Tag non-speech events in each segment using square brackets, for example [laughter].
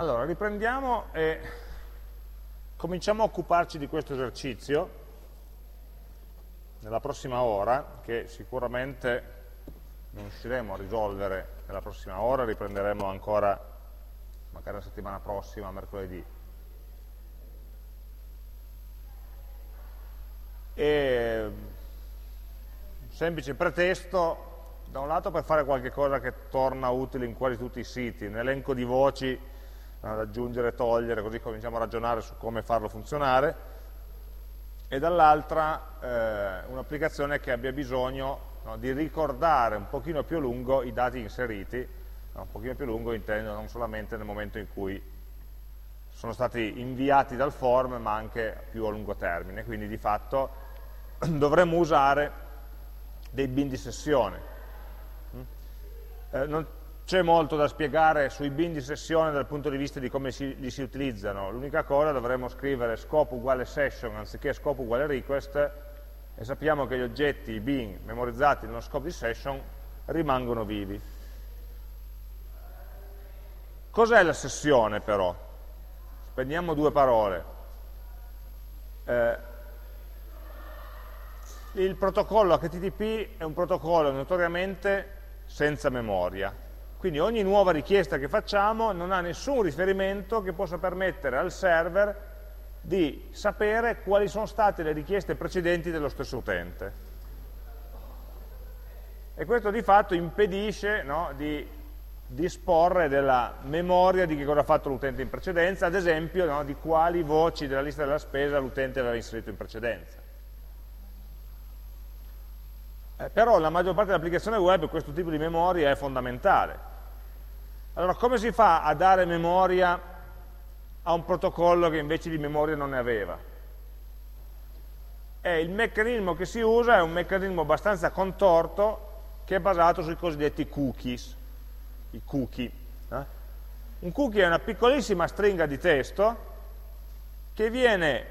Allora, riprendiamo e cominciamo a occuparci di questo esercizio nella prossima ora, che sicuramente non riusciremo a risolvere nella prossima ora, riprenderemo ancora magari la settimana prossima, mercoledì. E un semplice pretesto da un lato per fare qualche cosa che torna utile in quasi tutti i siti, un elenco di voci da aggiungere togliere, così cominciamo a ragionare su come farlo funzionare, e dall'altra eh, un'applicazione che abbia bisogno no, di ricordare un pochino più a lungo i dati inseriti, no, un pochino più a lungo intendo non solamente nel momento in cui sono stati inviati dal form, ma anche più a lungo termine, quindi di fatto [clears throat] dovremmo usare dei bin di sessione, eh, non c'è molto da spiegare sui bin di sessione dal punto di vista di come si, li si utilizzano, l'unica cosa dovremmo scrivere scope uguale session anziché scope uguale request e sappiamo che gli oggetti, i bin memorizzati nello scope di session rimangono vivi. Cos'è la sessione però? Spendiamo due parole. Eh, il protocollo HTTP è un protocollo notoriamente senza memoria. Quindi ogni nuova richiesta che facciamo non ha nessun riferimento che possa permettere al server di sapere quali sono state le richieste precedenti dello stesso utente. E questo di fatto impedisce no, di disporre della memoria di che cosa ha fatto l'utente in precedenza, ad esempio no, di quali voci della lista della spesa l'utente aveva inserito in precedenza. Eh, però la maggior parte dell'applicazione web questo tipo di memoria è fondamentale. Allora come si fa a dare memoria a un protocollo che invece di memoria non ne aveva? E il meccanismo che si usa è un meccanismo abbastanza contorto che è basato sui cosiddetti cookies, i cookie. Eh? Un cookie è una piccolissima stringa di testo che viene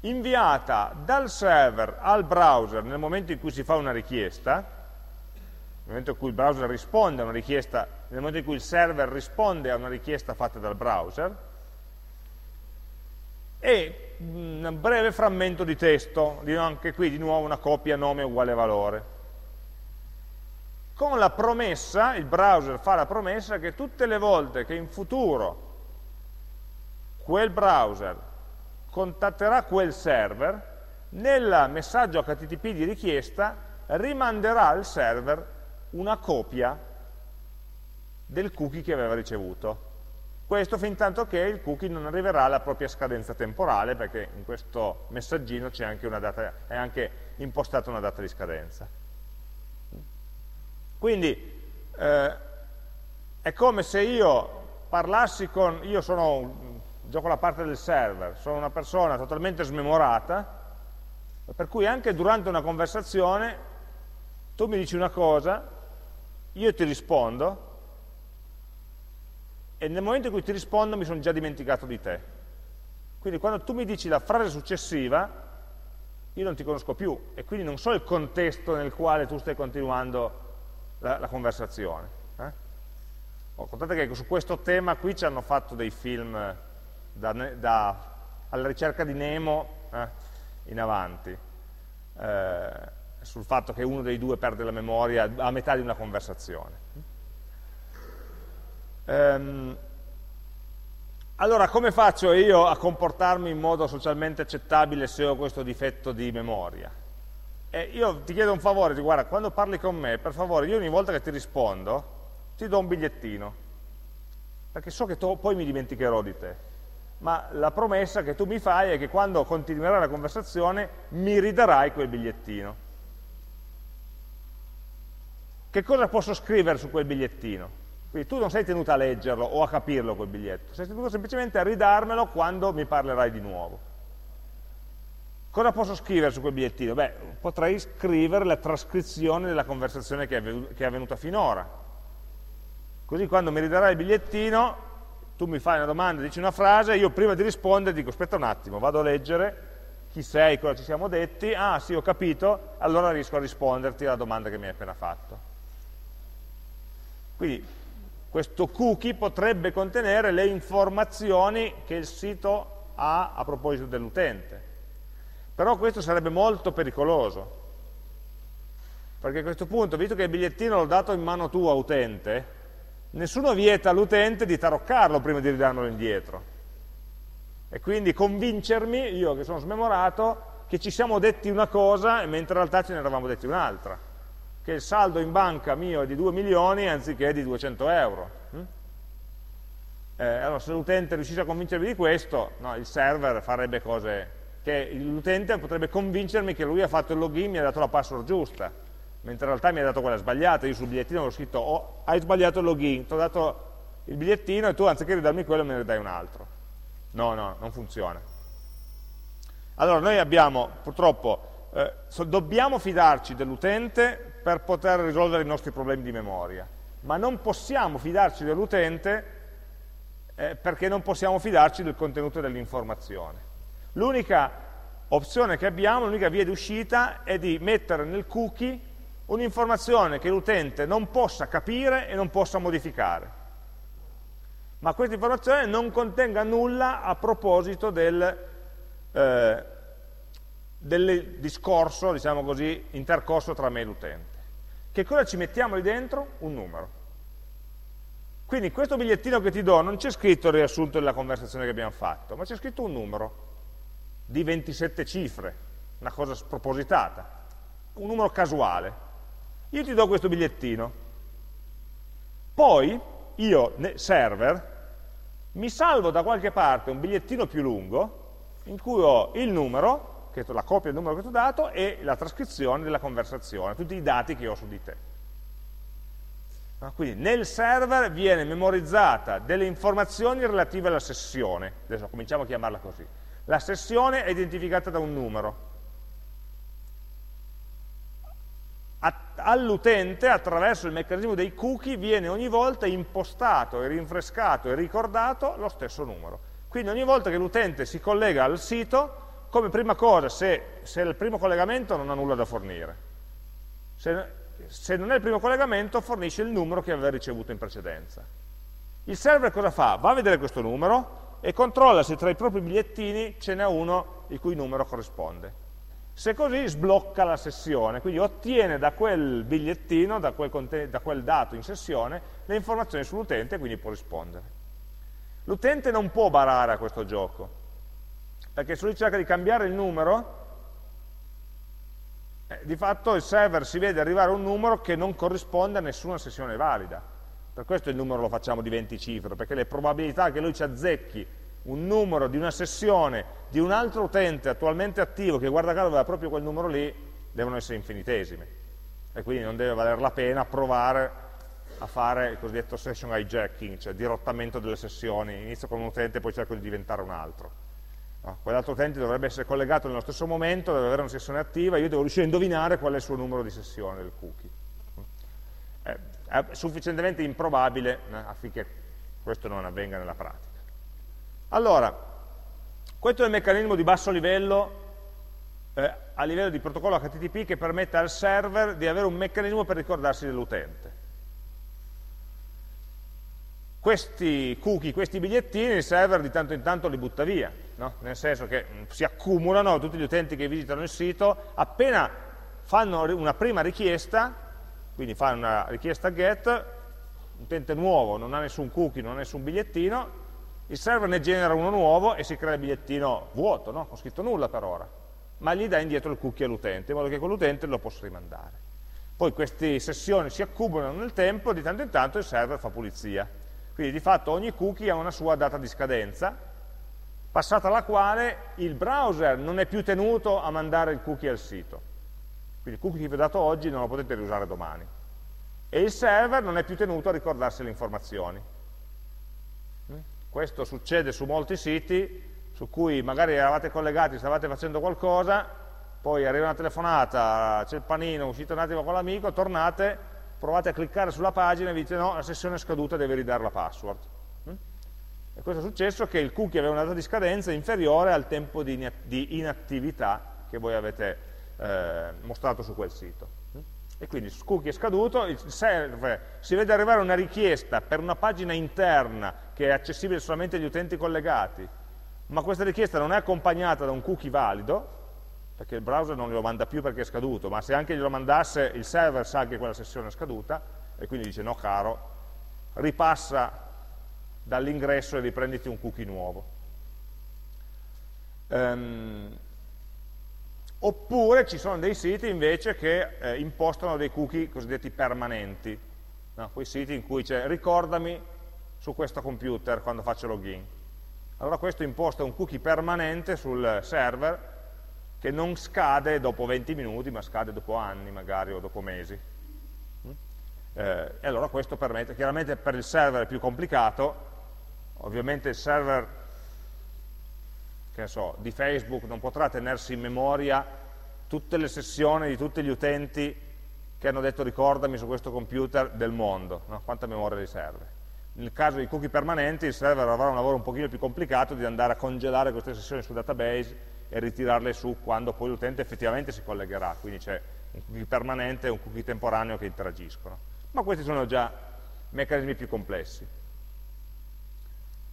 inviata dal server al browser nel momento in cui si fa una richiesta, nel momento in cui il browser risponde a una richiesta, nel momento in cui il server risponde a una richiesta fatta dal browser, e un breve frammento di testo, anche qui di nuovo una copia nome uguale valore. Con la promessa, il browser fa la promessa che tutte le volte che in futuro quel browser contatterà quel server, nel messaggio HTTP di richiesta rimanderà al server una copia del cookie che aveva ricevuto. Questo fin tanto che il cookie non arriverà alla propria scadenza temporale, perché in questo messaggino anche data, è anche impostata una data di scadenza. Quindi eh, è come se io parlassi con, io sono gioco la parte del server, sono una persona totalmente smemorata, per cui anche durante una conversazione tu mi dici una cosa, io ti rispondo, e nel momento in cui ti rispondo mi sono già dimenticato di te. Quindi quando tu mi dici la frase successiva, io non ti conosco più, e quindi non so il contesto nel quale tu stai continuando la, la conversazione. Eh? Oh, contate che su questo tema qui ci hanno fatto dei film da, da, alla ricerca di Nemo eh, in avanti, eh, sul fatto che uno dei due perde la memoria a metà di una conversazione. Ehm, allora, come faccio io a comportarmi in modo socialmente accettabile se ho questo difetto di memoria? Eh, io ti chiedo un favore, guarda, quando parli con me, per favore, io ogni volta che ti rispondo, ti do un bigliettino, perché so che poi mi dimenticherò di te ma la promessa che tu mi fai è che quando continuerà la conversazione mi ridarai quel bigliettino. Che cosa posso scrivere su quel bigliettino? Quindi tu non sei tenuto a leggerlo o a capirlo quel biglietto, sei tenuto semplicemente a ridarmelo quando mi parlerai di nuovo. Cosa posso scrivere su quel bigliettino? Beh, potrei scrivere la trascrizione della conversazione che è avvenuta finora. Così quando mi ridarai il bigliettino tu mi fai una domanda, dici una frase, io prima di rispondere dico aspetta un attimo, vado a leggere chi sei, cosa ci siamo detti, ah sì ho capito, allora riesco a risponderti alla domanda che mi hai appena fatto. Quindi questo cookie potrebbe contenere le informazioni che il sito ha a proposito dell'utente. Però questo sarebbe molto pericoloso, perché a questo punto, visto che il bigliettino l'ho dato in mano tua utente, nessuno vieta all'utente di taroccarlo prima di ridarmelo indietro. E quindi convincermi, io che sono smemorato, che ci siamo detti una cosa mentre in realtà ce ne eravamo detti un'altra, che il saldo in banca mio è di 2 milioni anziché di 200 euro. Hm? Eh, allora se l'utente riuscisse a convincermi di questo, no, il server farebbe cose che l'utente potrebbe convincermi che lui ha fatto il login, mi ha dato la password giusta, mentre in realtà mi ha dato quella sbagliata, io sul bigliettino ho scritto oh, hai sbagliato il login, ti ho dato il bigliettino e tu anziché ridarmi quello me ne dai un altro. No, no, non funziona. Allora noi abbiamo, purtroppo, eh, so, dobbiamo fidarci dell'utente per poter risolvere i nostri problemi di memoria, ma non possiamo fidarci dell'utente eh, perché non possiamo fidarci del contenuto dell'informazione. L'unica opzione che abbiamo, l'unica via di uscita è di mettere nel cookie un'informazione che l'utente non possa capire e non possa modificare. Ma questa informazione non contenga nulla a proposito del, eh, del discorso, diciamo così, intercorso tra me e l'utente. Che cosa ci mettiamo lì dentro? Un numero. Quindi in questo bigliettino che ti do non c'è scritto il riassunto della conversazione che abbiamo fatto, ma c'è scritto un numero di 27 cifre, una cosa spropositata, un numero casuale. Io ti do questo bigliettino, poi io, server, mi salvo da qualche parte un bigliettino più lungo in cui ho il numero, che la copia del numero che ti ho dato, e la trascrizione della conversazione, tutti i dati che ho su di te. Quindi nel server viene memorizzata delle informazioni relative alla sessione, adesso cominciamo a chiamarla così. La sessione è identificata da un numero. All'utente, attraverso il meccanismo dei cookie, viene ogni volta impostato e rinfrescato e ricordato lo stesso numero. Quindi ogni volta che l'utente si collega al sito, come prima cosa, se, se è il primo collegamento non ha nulla da fornire. Se, se non è il primo collegamento, fornisce il numero che aveva ricevuto in precedenza. Il server cosa fa? Va a vedere questo numero e controlla se tra i propri bigliettini ce n'è uno il cui numero corrisponde. Se così sblocca la sessione, quindi ottiene da quel bigliettino, da quel, da quel dato in sessione, le informazioni sull'utente e quindi può rispondere. L'utente non può barare a questo gioco, perché se lui cerca di cambiare il numero, eh, di fatto il server si vede arrivare un numero che non corrisponde a nessuna sessione valida. Per questo il numero lo facciamo di 20 cifre, perché le probabilità che lui ci azzecchi un numero di una sessione di un altro utente attualmente attivo che guarda caso aveva proprio quel numero lì, devono essere infinitesime. E quindi non deve valer la pena provare a fare il cosiddetto session hijacking, cioè dirottamento delle sessioni, inizio con un utente e poi cerco di diventare un altro. No? Quell'altro utente dovrebbe essere collegato nello stesso momento, deve avere una sessione attiva, io devo riuscire a indovinare qual è il suo numero di sessione del cookie. È, è sufficientemente improbabile eh, affinché questo non avvenga nella pratica. Allora, questo è il meccanismo di basso livello eh, a livello di protocollo HTTP che permette al server di avere un meccanismo per ricordarsi dell'utente questi cookie, questi bigliettini, il server di tanto in tanto li butta via, no? nel senso che mm, si accumulano tutti gli utenti che visitano il sito, appena fanno una prima richiesta, quindi fanno una richiesta get, utente nuovo, non ha nessun cookie, non ha nessun bigliettino, il server ne genera uno nuovo e si crea il bigliettino vuoto, no? con scritto nulla per ora, ma gli dà indietro il cookie all'utente, in modo che quell'utente lo possa rimandare. Poi queste sessioni si accumulano nel tempo, di tanto in tanto il server fa pulizia quindi di fatto ogni cookie ha una sua data di scadenza, passata la quale il browser non è più tenuto a mandare il cookie al sito. Quindi il cookie che vi ho dato oggi non lo potete riusare domani. E il server non è più tenuto a ricordarsi le informazioni. Mm? Questo succede su molti siti su cui magari eravate collegati, stavate facendo qualcosa, poi arriva una telefonata, c'è il panino, uscite un attimo con l'amico, tornate, provate a cliccare sulla pagina e vi dite no, la sessione è scaduta, devi ridare la password. E questo è successo che il cookie aveva una data di scadenza inferiore al tempo di inattività che voi avete eh, mostrato su quel sito. E quindi su cookie è scaduto, il server si vede arrivare una richiesta per una pagina interna che è accessibile solamente agli utenti collegati, ma questa richiesta non è accompagnata da un cookie valido, perché il browser non glielo manda più perché è scaduto, ma se anche glielo mandasse il server sa che quella sessione è scaduta, e quindi dice no caro, ripassa dall'ingresso e riprenditi un cookie nuovo. Um, Oppure ci sono dei siti invece che eh, impostano dei cookie cosiddetti permanenti, no? quei siti in cui c'è ricordami su questo computer quando faccio login. Allora questo imposta un cookie permanente sul server che non scade dopo 20 minuti, ma scade dopo anni magari o dopo mesi. Mm? Eh, e allora questo permette, chiaramente per il server è più complicato, ovviamente il server so, di Facebook non potrà tenersi in memoria tutte le sessioni di tutti gli utenti che hanno detto ricordami su questo computer del mondo, no? quanta memoria gli serve. Nel caso di cookie permanenti il server avrà un lavoro un pochino più complicato di andare a congelare queste sessioni sul database e ritirarle su quando poi l'utente effettivamente si collegherà, quindi c'è un cookie permanente e un cookie temporaneo che interagiscono. Ma questi sono già meccanismi più complessi.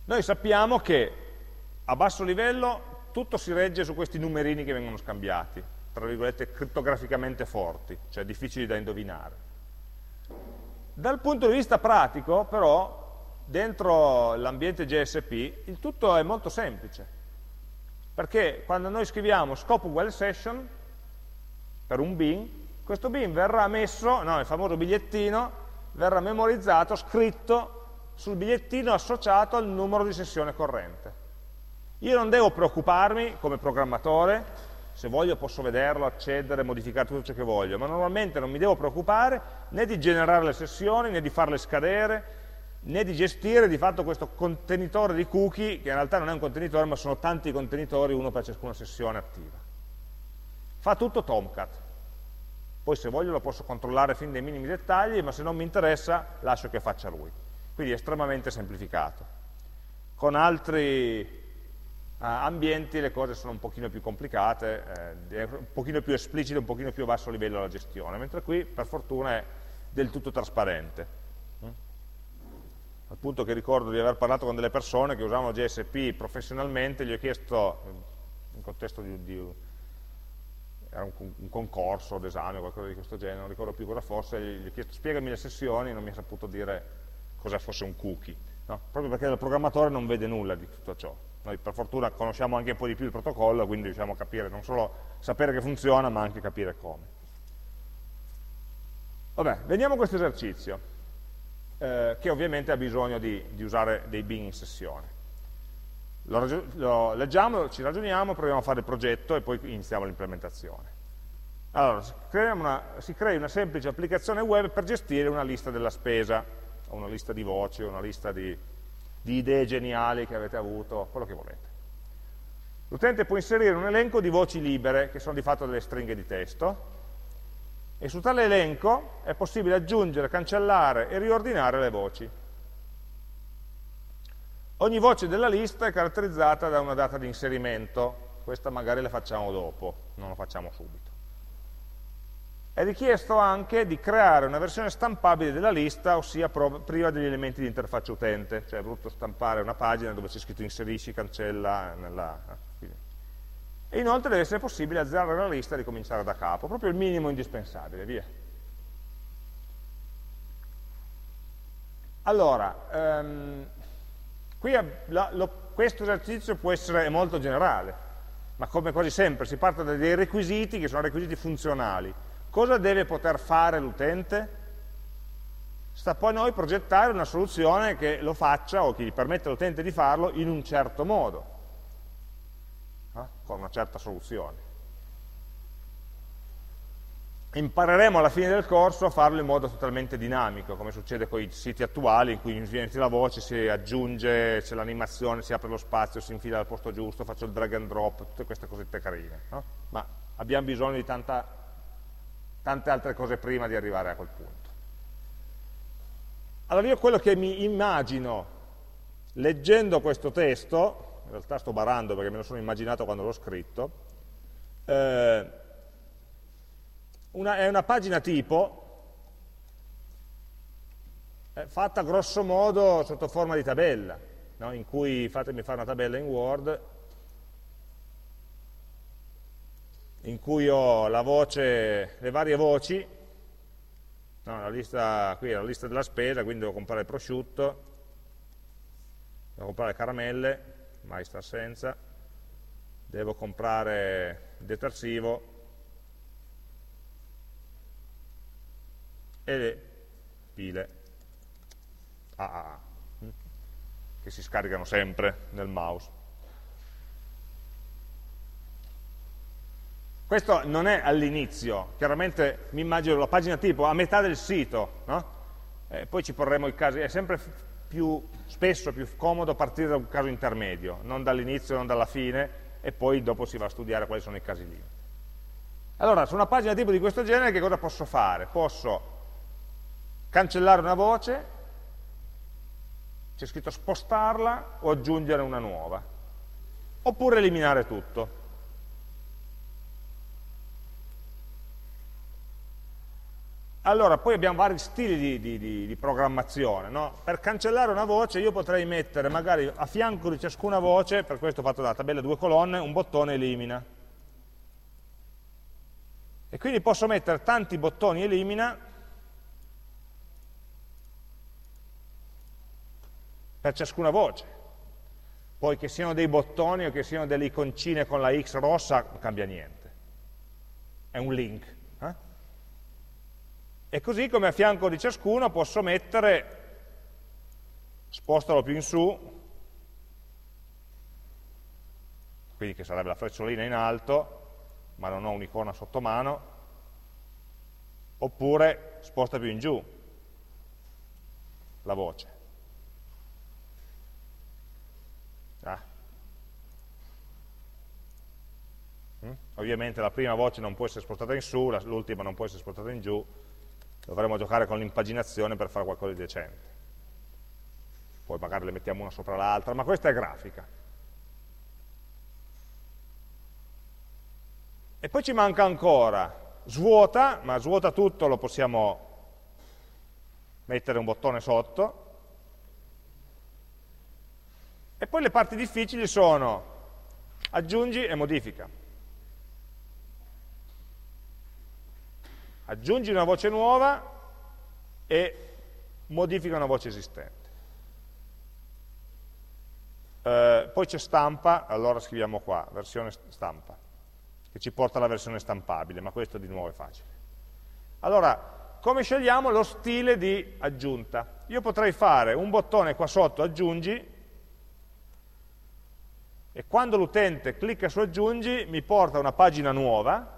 Noi sappiamo che a basso livello tutto si regge su questi numerini che vengono scambiati, tra virgolette criptograficamente forti, cioè difficili da indovinare. Dal punto di vista pratico, però, dentro l'ambiente GSP, il tutto è molto semplice, perché quando noi scriviamo scope uguale session, per un bin, questo bin verrà messo, no, il famoso bigliettino, verrà memorizzato, scritto sul bigliettino associato al numero di sessione corrente. Io non devo preoccuparmi come programmatore, se voglio posso vederlo, accedere, modificare tutto ciò che voglio, ma normalmente non mi devo preoccupare né di generare le sessioni, né di farle scadere, né di gestire di fatto questo contenitore di cookie, che in realtà non è un contenitore, ma sono tanti contenitori, uno per ciascuna sessione attiva. Fa tutto Tomcat. Poi se voglio lo posso controllare fin dai minimi dettagli, ma se non mi interessa lascio che faccia lui. Quindi estremamente semplificato. Con altri Uh, ambienti le cose sono un pochino più complicate, eh, un pochino più esplicite, un pochino più a basso livello la gestione, mentre qui per fortuna è del tutto trasparente. Mm? Al punto che ricordo di aver parlato con delle persone che usavano GSP professionalmente, gli ho chiesto, in contesto di, di era un, un concorso d'esame o qualcosa di questo genere, non ricordo più cosa fosse, gli ho chiesto spiegami le sessioni, non mi ha saputo dire cosa fosse un cookie, no? proprio perché il programmatore non vede nulla di tutto ciò. Noi per fortuna conosciamo anche un po' di più il protocollo, quindi riusciamo a capire, non solo sapere che funziona, ma anche capire come. Vabbè, vediamo questo esercizio, eh, che ovviamente ha bisogno di, di, usare dei bin in sessione. Lo, lo leggiamo, ci ragioniamo, proviamo a fare il progetto e poi iniziamo l'implementazione. Allora, si crea, una, si crea una semplice applicazione web per gestire una lista della spesa, o una lista di voci, o una lista di, di idee geniali che avete avuto, quello che volete. L'utente può inserire un elenco di voci libere, che sono di fatto delle stringhe di testo, e su tale elenco è possibile aggiungere, cancellare e riordinare le voci. Ogni voce della lista è caratterizzata da una data di inserimento, questa magari la facciamo dopo, non la facciamo subito è richiesto anche di creare una versione stampabile della lista, ossia priva degli elementi di interfaccia utente, cioè è brutto stampare una pagina dove c'è scritto inserisci, cancella, nella... Eh, e inoltre deve essere possibile azzerare la lista e ricominciare da capo, proprio il minimo indispensabile, via. Allora, qui la, lo, questo esercizio può essere molto generale, ma come quasi sempre si parte da dei requisiti che sono requisiti funzionali, Cosa deve poter fare l'utente? Sta poi a noi progettare una soluzione che lo faccia o che gli permetta all'utente di farlo in un certo modo, eh? con una certa soluzione. Impareremo alla fine del corso a farlo in modo totalmente dinamico, come succede con i siti attuali in cui viene la voce, si aggiunge, c'è l'animazione, si apre lo spazio, si infila al posto giusto, faccio il drag and drop, tutte queste cosette carine. No? Ma abbiamo bisogno di tanta tante altre cose prima di arrivare a quel punto. Allora io quello che mi immagino leggendo questo testo, in realtà sto barando perché me lo sono immaginato quando l'ho scritto, eh, una, è una pagina tipo eh, fatta grosso modo sotto forma di tabella, no? in cui fatemi fare una tabella in Word in cui ho voce, le varie voci, no, la lista, qui è la lista della spesa, quindi devo comprare il prosciutto, devo comprare caramelle, mai sta senza, devo comprare il detersivo. E le pile. AAA hm, che si scaricano sempre nel mouse. Questo non è all'inizio, chiaramente mi immagino la pagina tipo a metà del sito, no? eh, poi ci porremo i casi, è sempre più spesso più comodo partire da un caso intermedio, non dall'inizio, non dalla fine, e poi dopo si va a studiare quali sono i casi lì. Allora, su una pagina tipo di questo genere che cosa posso fare? Posso cancellare una voce, c'è scritto spostarla o aggiungere una nuova, oppure eliminare tutto. Allora, poi abbiamo vari stili di, di, di, di programmazione. No? Per cancellare una voce io potrei mettere magari a fianco di ciascuna voce, per questo ho fatto la tabella due colonne, un bottone elimina. E quindi posso mettere tanti bottoni elimina per ciascuna voce. Poi che siano dei bottoni o che siano delle iconcine con la X rossa, non cambia niente. È un link. E così come a fianco di ciascuno posso mettere, spostalo più in su, quindi che sarebbe la frecciolina in alto, ma non ho un'icona sotto mano, oppure sposta più in giù la voce. Ah. Mm? Ovviamente la prima voce non può essere spostata in su, l'ultima non può essere spostata in giù, dovremmo giocare con l'impaginazione per fare qualcosa di decente. Poi magari le mettiamo una sopra l'altra, ma questa è grafica. E poi ci manca ancora svuota, ma svuota tutto lo possiamo mettere un bottone sotto. E poi le parti difficili sono aggiungi e modifica. Aggiungi una voce nuova e modifica una voce esistente. Eh, poi c'è stampa, allora scriviamo qua, versione stampa, che ci porta alla versione stampabile, ma questo di nuovo è facile. Allora, come scegliamo lo stile di aggiunta? Io potrei fare un bottone qua sotto, aggiungi, e quando l'utente clicca su aggiungi mi porta a una pagina nuova,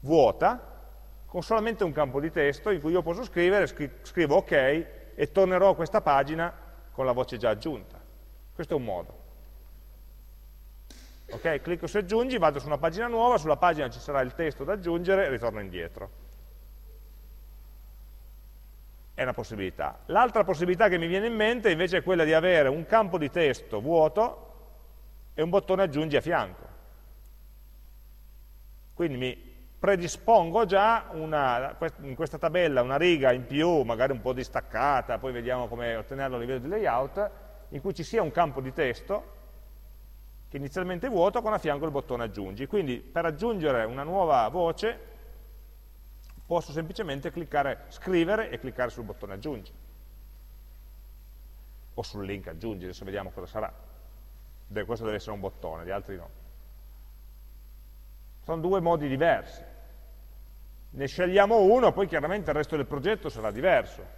vuota, con solamente un campo di testo in cui io posso scrivere, scrivo ok e tornerò a questa pagina con la voce già aggiunta. Questo è un modo. Ok, clicco su aggiungi, vado su una pagina nuova, sulla pagina ci sarà il testo da aggiungere e ritorno indietro. È una possibilità. L'altra possibilità che mi viene in mente invece è quella di avere un campo di testo vuoto e un bottone aggiungi a fianco. Quindi mi predispongo già una, in questa tabella una riga in più, magari un po' distaccata, poi vediamo come ottenerlo a livello di layout, in cui ci sia un campo di testo che inizialmente è vuoto con a fianco il bottone aggiungi. Quindi per aggiungere una nuova voce posso semplicemente cliccare, scrivere e cliccare sul bottone aggiungi. O sul link aggiungi, adesso vediamo cosa sarà. Questo deve essere un bottone, gli altri no. Sono due modi diversi. Ne scegliamo uno, poi chiaramente il resto del progetto sarà diverso.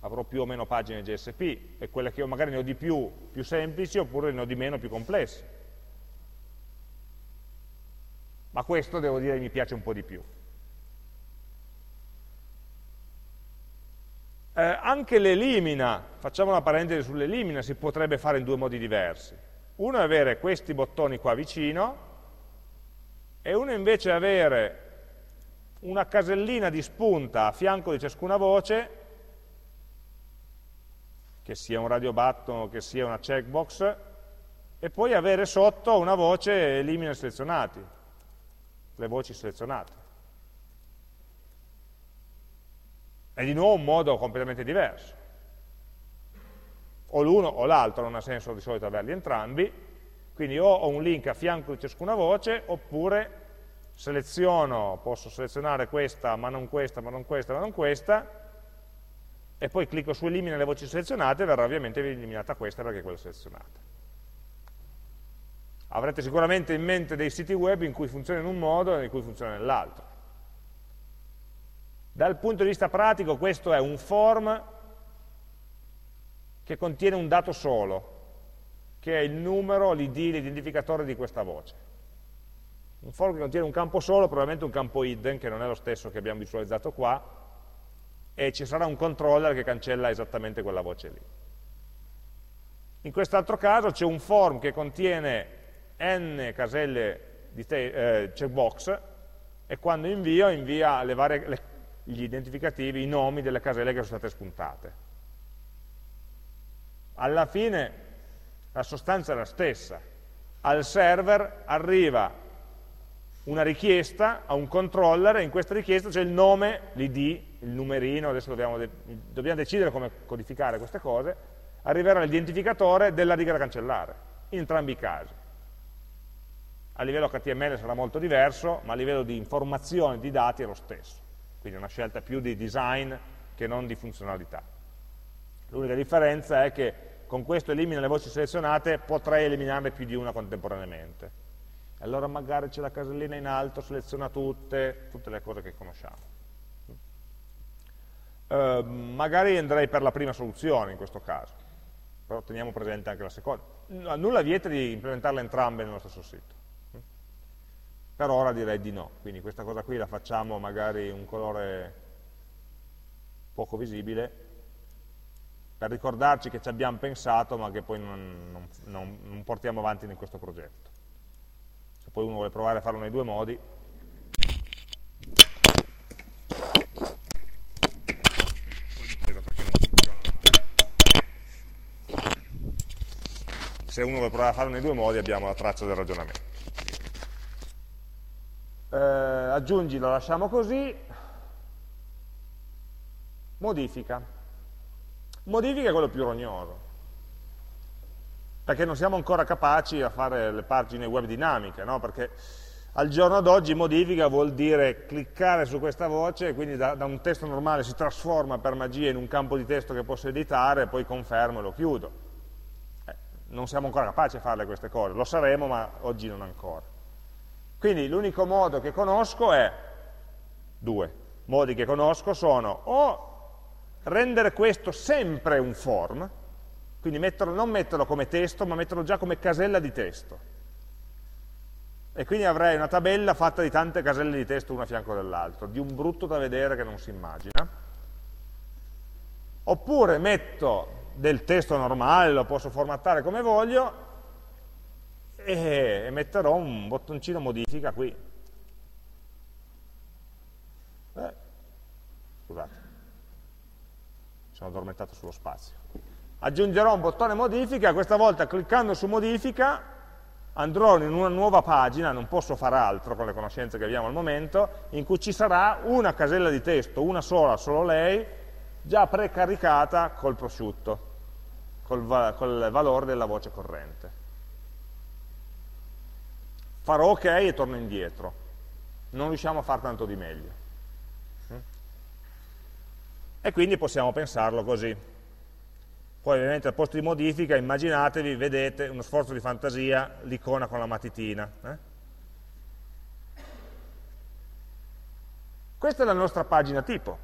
Avrò più o meno pagine GSP e quelle che io magari ne ho di più, più semplici, oppure ne ho di meno, più complessi. Ma questo, devo dire, mi piace un po' di più. Eh, anche l'elimina, facciamo una parentesi sull'elimina, si potrebbe fare in due modi diversi. Uno è avere questi bottoni qua vicino, e uno invece avere una casellina di spunta a fianco di ciascuna voce, che sia un radio button che sia una checkbox, e poi avere sotto una voce elimina selezionati, le voci selezionate. È di nuovo un modo completamente diverso. O l'uno o l'altro, non ha senso di solito averli entrambi, quindi o ho un link a fianco di ciascuna voce, oppure seleziono, posso selezionare questa, ma non questa, ma non questa, ma non questa, e poi clicco su elimina le voci selezionate verrà ovviamente eliminata questa perché è quella selezionata. Avrete sicuramente in mente dei siti web in cui funziona in un modo e in cui funziona nell'altro. Dal punto di vista pratico questo è un form che contiene un dato solo, che è il numero, l'id, l'identificatore di questa voce. Un form che contiene un campo solo, probabilmente un campo hidden, che non è lo stesso che abbiamo visualizzato qua, e ci sarà un controller che cancella esattamente quella voce lì. In quest'altro caso c'è un form che contiene n caselle di eh, checkbox e quando invio invia le varie, le, gli identificativi, i nomi delle caselle che sono state spuntate. Alla fine la sostanza è la stessa. Al server arriva una richiesta a un controller e in questa richiesta c'è il nome, l'id, il numerino, adesso dobbiamo, de dobbiamo, decidere come codificare queste cose, arriverà l'identificatore della riga da cancellare, in entrambi i casi. A livello HTML sarà molto diverso, ma a livello di informazione, di dati è lo stesso. Quindi è una scelta più di design che non di funzionalità. L'unica differenza è che con questo elimina le voci selezionate, potrei eliminarne più di una contemporaneamente allora magari c'è la casellina in alto, seleziona tutte, tutte le cose che conosciamo. Uh, magari andrei per la prima soluzione in questo caso, però teniamo presente anche la seconda. Nulla vieta di implementarle entrambe nel nostro sito. Per ora direi di no, quindi questa cosa qui la facciamo magari un colore poco visibile, per ricordarci che ci abbiamo pensato ma che poi non, non, non portiamo avanti in questo progetto poi uno vuole provare a farlo nei due modi, se uno vuole provare a farlo nei due modi abbiamo la traccia del ragionamento. Eh, aggiungi, lo lasciamo così, modifica. Modifica è quello più rognoso perché non siamo ancora capaci a fare le pagine web dinamiche, no? perché al giorno d'oggi modifica vuol dire cliccare su questa voce quindi da, da, un testo normale si trasforma per magia in un campo di testo che posso editare, poi confermo e lo chiudo. Eh, non siamo ancora capaci a fare queste cose, lo saremo ma oggi non ancora. Quindi l'unico modo che conosco è, due modi che conosco sono o rendere questo sempre un form, quindi metterlo, non metterlo come testo, ma metterlo già come casella di testo. E quindi avrei una tabella fatta di tante caselle di testo una a fianco dell'altro, di un brutto da vedere che non si immagina. Oppure metto del testo normale, lo posso formattare come voglio, e, metterò un bottoncino modifica qui. Eh, scusate, sono addormentato sullo spazio aggiungerò un bottone modifica, questa volta cliccando su modifica andrò in una nuova pagina, non posso fare altro con le conoscenze che abbiamo al momento, in cui ci sarà una casella di testo, una sola, solo lei, già precaricata col prosciutto, col, va col valore della voce corrente. Farò ok e torno indietro. Non riusciamo a fare tanto di meglio. E quindi possiamo pensarlo così. Poi ovviamente al posto di modifica, immaginatevi, vedete, uno sforzo di fantasia, l'icona con la matitina. Eh? Questa è la nostra pagina tipo.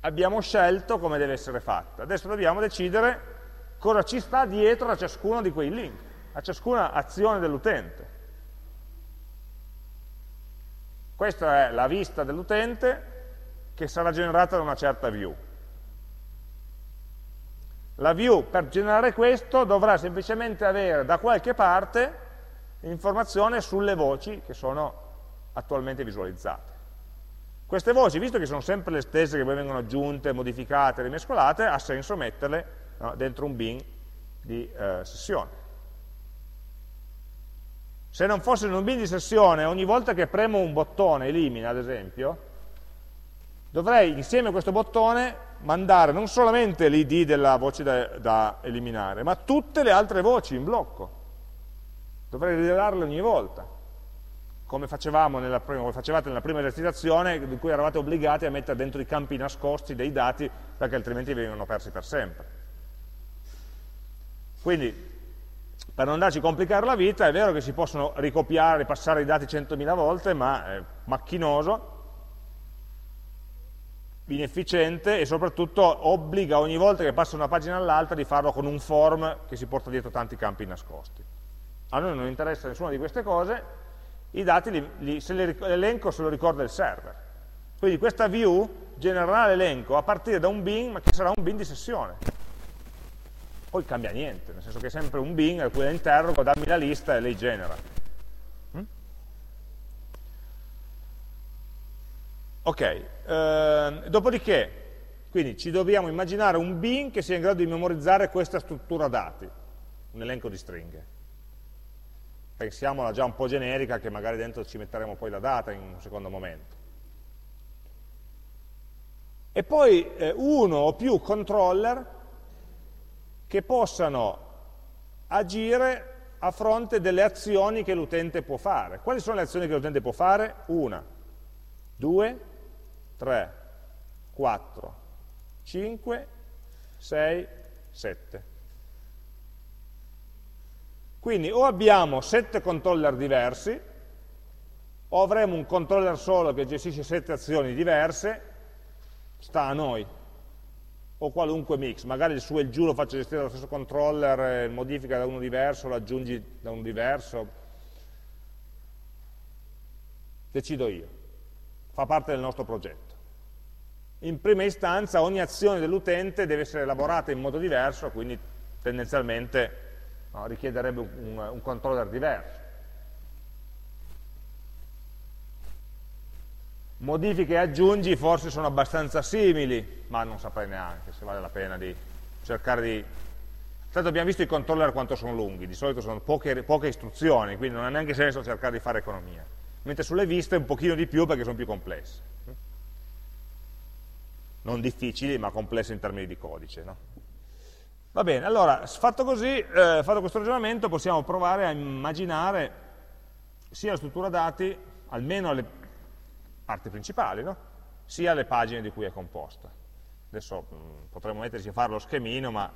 Abbiamo scelto come deve essere fatta. Adesso dobbiamo decidere cosa ci sta dietro a ciascuno di quei link, a ciascuna azione dell'utente. Questa è la vista dell'utente, che sarà generata da una certa view. La view per generare questo dovrà semplicemente avere da qualche parte informazione sulle voci che sono attualmente visualizzate. Queste voci, visto che sono sempre le stesse che poi vengono aggiunte, modificate, rimescolate, ha senso metterle no, dentro un bin di eh, sessione. Se non fosse in un bin di sessione, ogni volta che premo un bottone, elimina ad esempio, dovrei insieme a questo bottone mandare non solamente l'id della voce da, da, eliminare, ma tutte le altre voci in blocco. Dovrei rilevarle ogni volta, come, nella prima, come facevate nella prima esercitazione, in cui eravate obbligati a mettere dentro i campi nascosti dei dati, perché altrimenti venivano persi per sempre. Quindi per non andarci a complicare la vita, è vero che si possono ricopiare, ripassare i dati 100.000 volte, ma è macchinoso, inefficiente e soprattutto obbliga ogni volta che passa una pagina all'altra di farlo con un form che si porta dietro tanti campi nascosti. A noi non interessa nessuna di queste cose, i dati, li, li, se l'elenco se lo ricorda il server. Quindi questa view genererà l'elenco a partire da un bin, ma che sarà un bin di sessione poi cambia niente, nel senso che è sempre un bin a cui la interrogo, dammi la lista e lei genera. Ok, eh, dopodiché, quindi ci dobbiamo immaginare un bin che sia in grado di memorizzare questa struttura dati, un elenco di stringhe. Pensiamola già un po' generica, che magari dentro ci metteremo poi la data in un secondo momento. E poi eh, uno o più controller che possano agire a fronte delle azioni che l'utente può fare. Quali sono le azioni che l'utente può fare? Una, due, tre, quattro, cinque, sei, sette. Quindi o abbiamo sette controller diversi, o avremo un controller solo che gestisce sette azioni diverse, sta a noi o qualunque mix, magari il su e il giù lo faccio gestire dallo stesso controller, modifica da uno diverso, lo aggiungi da uno diverso, decido io, fa parte del nostro progetto. In prima istanza ogni azione dell'utente deve essere elaborata in modo diverso, quindi tendenzialmente no, richiederebbe un, un controller diverso. modifiche e aggiungi forse sono abbastanza simili, ma non saprei neanche se vale la pena di cercare di... Tanto abbiamo visto i controller quanto sono lunghi, di solito sono poche, poche istruzioni, quindi non ha neanche senso cercare di fare economia. Mentre sulle viste un pochino di più perché sono più complesse. Non difficili, ma complesse in termini di codice. No? Va bene, allora, fatto così, eh, fatto questo ragionamento, possiamo provare a immaginare sia la struttura dati, almeno le parti principali, no? sia le pagine di cui è composta. Adesso mh, mm, potremmo metterci a fare lo schemino, ma...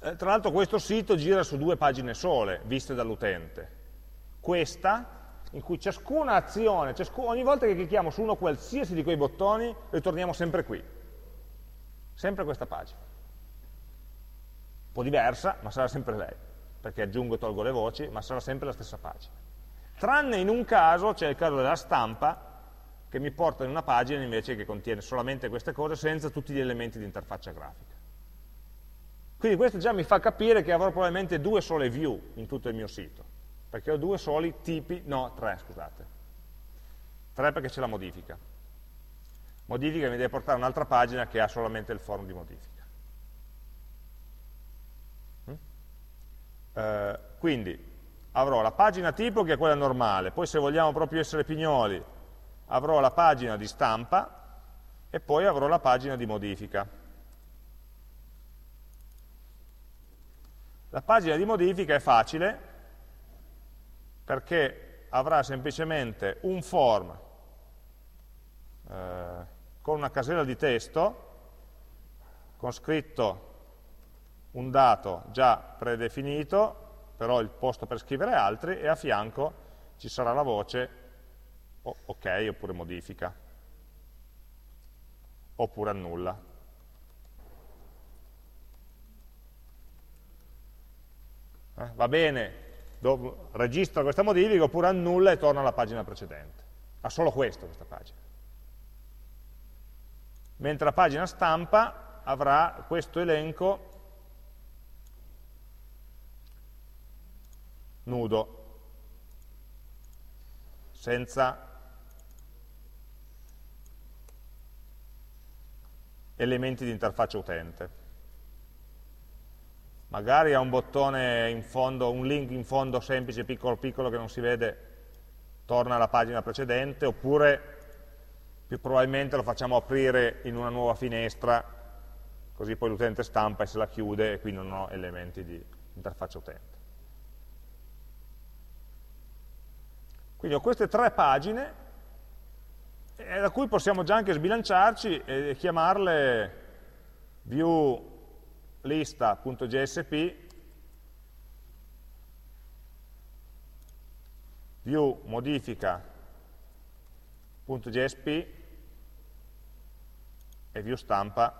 Eh, tra l'altro questo sito gira su due pagine sole, viste dall'utente. Questa, in cui ciascuna azione, ciascun... ogni volta che clicchiamo su uno qualsiasi di quei bottoni, ritorniamo sempre qui. Sempre questa pagina. Un po' diversa, ma sarà sempre lei, perché aggiungo e tolgo le voci, ma sarà sempre la stessa pagina tranne in un caso, c'è il caso della stampa, che mi porta in una pagina invece che contiene solamente queste cose senza tutti gli elementi di interfaccia grafica. Quindi questo già mi fa capire che avrò probabilmente due sole view in tutto il mio sito, perché ho due soli tipi, no, tre, scusate. Tre perché c'è la modifica. Modifica mi deve portare un'altra pagina che ha solamente il form di modifica. Mm? Eh, quindi avrò la pagina tipo che è quella normale, poi se vogliamo proprio essere pignoli avrò la pagina di stampa e poi avrò la pagina di modifica. La pagina di modifica è facile perché avrà semplicemente un form eh, con una casella di testo con scritto un dato già predefinito però il posto per scrivere altri e a fianco ci sarà la voce ok oppure modifica oppure annulla. Eh, va bene, registra questa modifica oppure annulla e torna alla pagina precedente. Ha solo questo questa pagina. Mentre la pagina stampa avrà questo elenco nudo, senza elementi di interfaccia utente. Magari ha un bottone in fondo, un link in fondo semplice, piccolo piccolo che non si vede, torna alla pagina precedente, oppure più probabilmente lo facciamo aprire in una nuova finestra, così poi l'utente stampa e se la chiude e qui non ho elementi di interfaccia utente. Quindi ho queste tre pagine da cui possiamo già anche sbilanciarci e chiamarle view lista.jsp view modifica.jsp e view stampa.jsp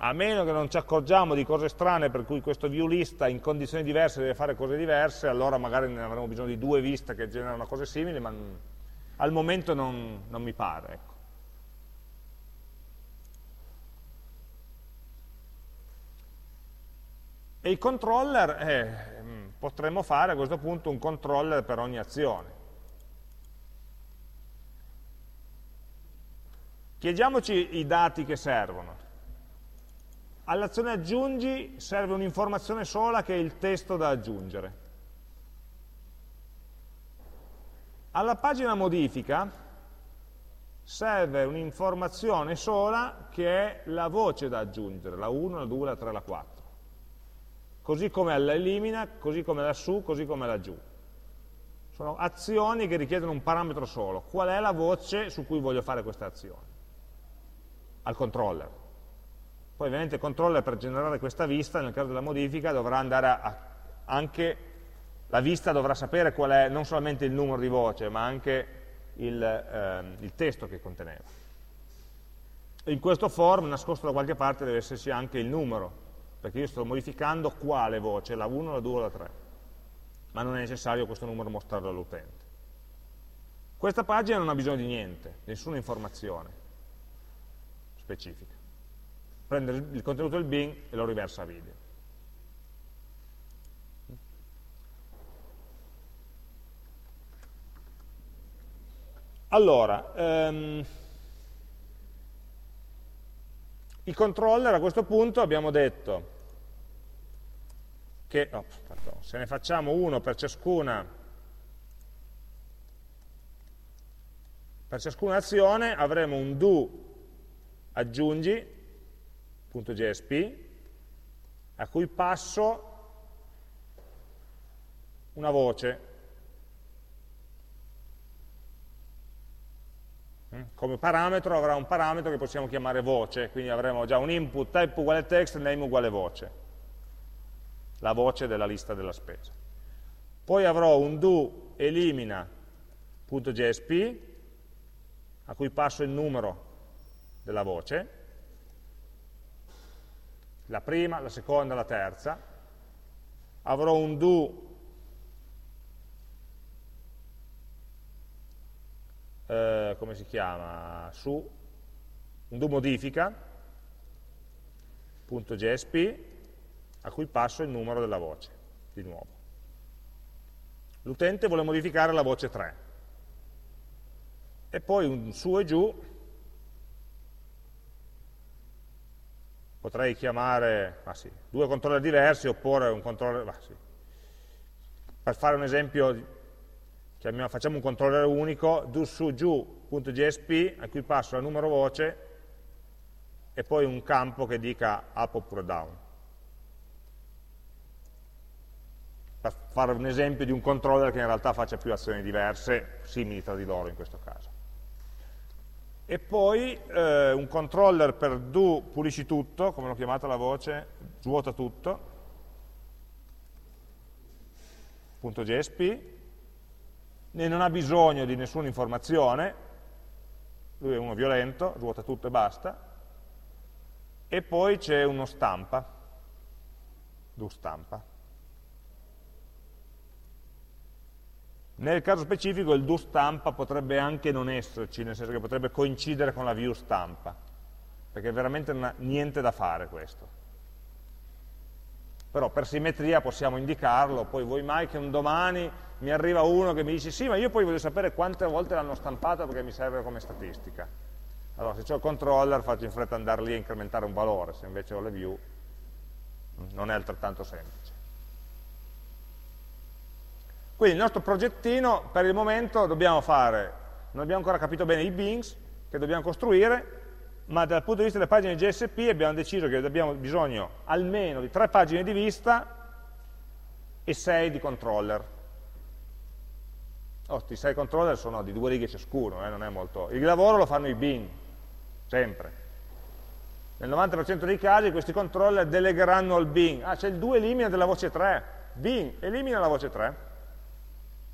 a meno che non ci accorgiamo di cose strane per cui questo view lista in condizioni diverse deve fare cose diverse, allora magari ne avremo bisogno di due viste che generano cose simili, ma al momento non, non mi pare. Ecco. E il controller, eh, potremmo fare a questo punto un controller per ogni azione. Chiediamoci i dati che servono. All'azione aggiungi serve un'informazione sola che è il testo da aggiungere. Alla pagina modifica serve un'informazione sola che è la voce da aggiungere, la 1, la 2, la 3, la 4. Così come alla elimina, così come la su, così come la giù. Sono azioni che richiedono un parametro solo. Qual è la voce su cui voglio fare questa azione? Al controller. Poi ovviamente il controller per generare questa vista, nel caso della modifica, dovrà andare a, anche, la vista dovrà sapere qual è non solamente il numero di voce, ma anche il, ehm, il testo che conteneva. In questo form, nascosto da qualche parte, deve esserci anche il numero, perché io sto modificando quale voce, la 1, la 2 o la 3, ma non è necessario questo numero mostrarlo all'utente. Questa pagina non ha bisogno di niente, nessuna informazione specifica prende il contenuto del bin e lo riversa a video. Allora, ehm, il controller a questo punto abbiamo detto che oh, pardon, se ne facciamo uno per ciascuna, per ciascuna azione avremo un do aggiungi .jsp a cui passo una voce. Mm? come parametro avrà un parametro che possiamo chiamare voce quindi avremo già un input type uguale text, name uguale voce. La voce della lista della spesa. Poi avrò un do elimina.jsp a cui passo il numero della voce la prima, la seconda, la terza, avrò un do eh, come si chiama, su. Un do modifica .jsp a cui passo il numero della voce, di nuovo. L'utente vuole modificare la voce 3 e poi un su e giù potrei chiamare sì, due controller diversi oppure un controller, sì. per fare un esempio facciamo un controller unico, do su giù.jsp a cui passo il numero voce e poi un campo che dica up oppure down. Per fare un esempio di un controller che in realtà faccia più azioni diverse, simili tra di loro in questo caso e poi eh, un controller per do pulisci tutto, come l'ho chiamata la voce, svuota tutto, .jsp, e non ha bisogno di nessuna informazione, lui è uno violento, svuota tutto e basta, e poi c'è uno stampa, do stampa. Nel caso specifico il do stampa potrebbe anche non esserci, nel senso che potrebbe coincidere con la view stampa, perché veramente non ha niente da fare questo. però per simmetria possiamo indicarlo, poi vuoi mai che un domani mi arriva uno che mi dice sì, ma io poi voglio sapere quante volte l'hanno stampato perché mi serve come statistica. Allora, se ho il controller faccio in fretta andare lì a incrementare un valore, se invece ho le view non è altrettanto semplice. Quindi il nostro progettino per il momento dobbiamo fare, non abbiamo ancora capito bene i bins che dobbiamo costruire, ma dal punto di vista delle pagine GSP abbiamo deciso che abbiamo bisogno almeno di tre pagine di vista e sei di controller. Oh, questi sei controller sono di due righe ciascuno, eh, non è molto... Il lavoro lo fanno i bin, sempre. Nel 90% dei casi questi controller delegheranno al bin. Ah, c'è il 2 elimina della voce 3. Bin elimina la voce 3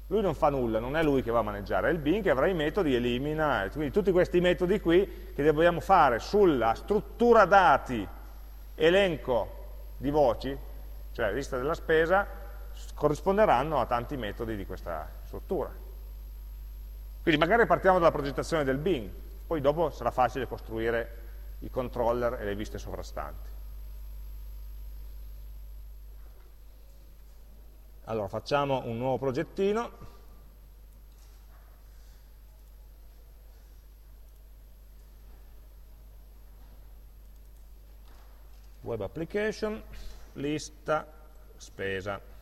lui non fa nulla, non è lui che va a maneggiare, è il bin che avrà i metodi, elimina, quindi tutti questi metodi qui che dobbiamo fare sulla struttura dati elenco di voci, cioè lista della spesa, corrisponderanno a tanti metodi di questa struttura. Quindi magari partiamo dalla progettazione del bin, poi dopo sarà facile costruire i controller e le viste sovrastanti. Allora facciamo un nuovo progettino. Web application, lista, spesa.